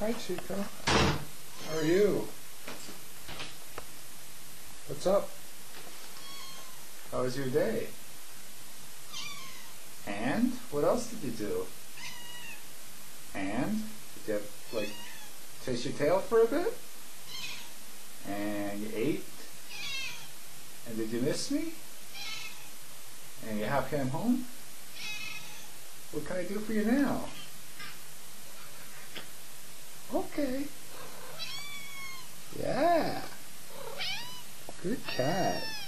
Hi, Chico. How are you? What's up? How was your day? And what else did you do? And did you like chase your tail for a bit? And you ate? And did you miss me? And you happy I'm home? What can I do for you now? Okay. Yeah. Good cat.